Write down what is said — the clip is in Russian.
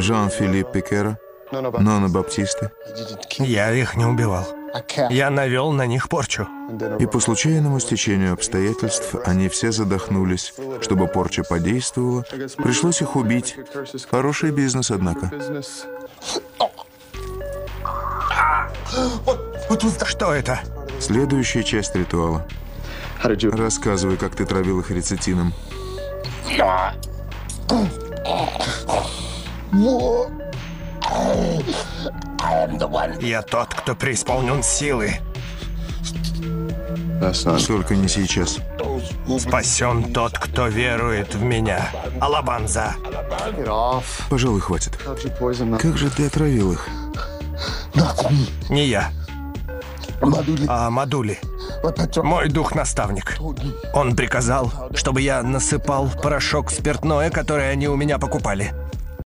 Жан-Филипп Пикера, Нона Баптисты. Я их не убивал. Я навел на них порчу. И по случайному стечению обстоятельств они все задохнулись. Чтобы порча подействовала, пришлось их убить. Хороший бизнес, однако. Что это? Следующая часть ритуала. Рассказывай, как ты травил их рецетином. Я тот, кто преисполнен силы. Только не сейчас. Спасен тот, кто верует в меня. Алабанза. Пожалуй, хватит. Как же ты отравил их? Не я, а Мадули. Мой дух-наставник. Он приказал, чтобы я насыпал порошок спиртное, которое они у меня покупали.